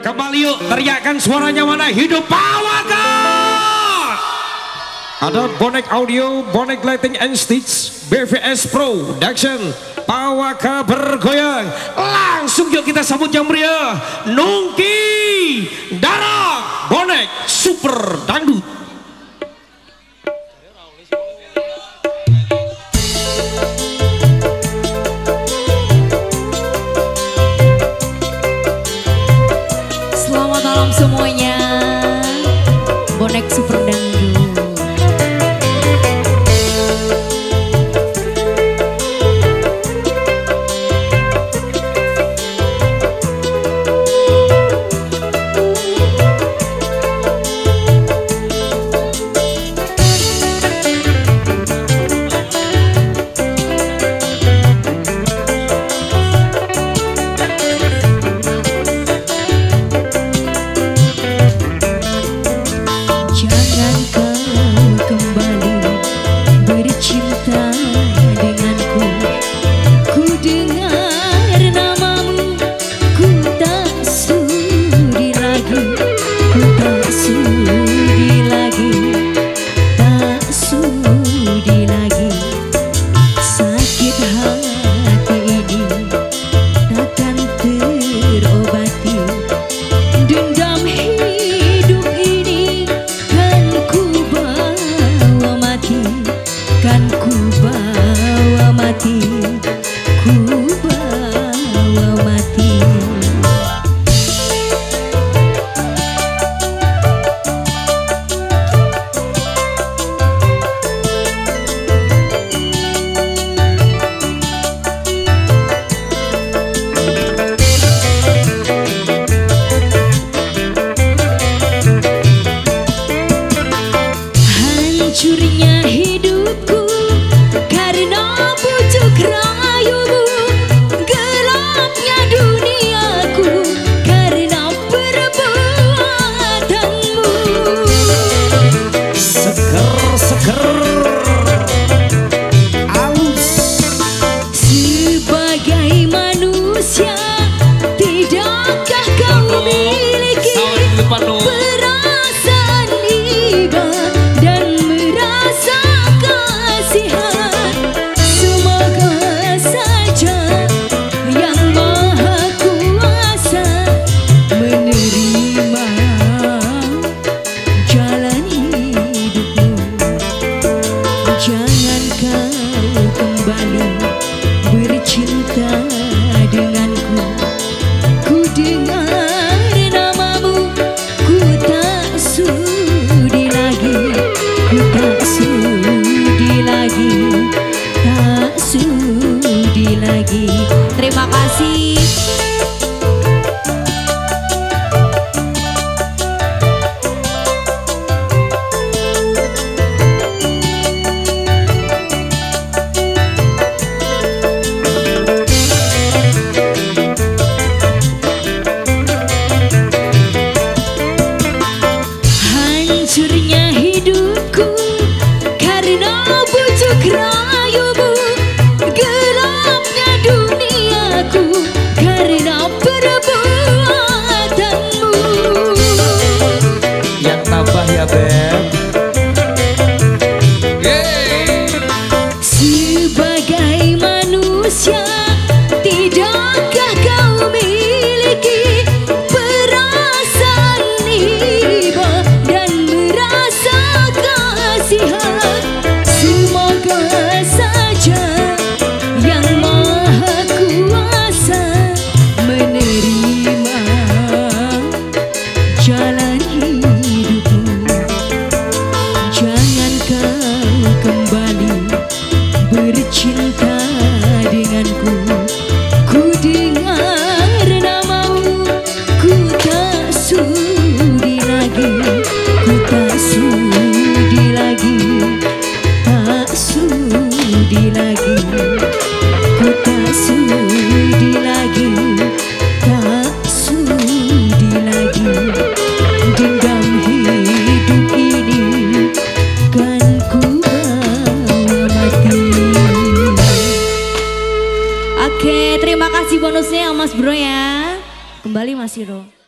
Kembali yuk teriakan suaranya mana hidup Pawaka. Ada bonek audio, bonek lighting and stitch, BVS Pro, Daction, Pawaka bergoyang. Langsung yuk kita sambut yang meriah. Nungki, Dara, bonek super Massacre. tak sudi lagi. Terima kasih. краю Terusnya Mas Bro ya. Kembali Mas Hiro.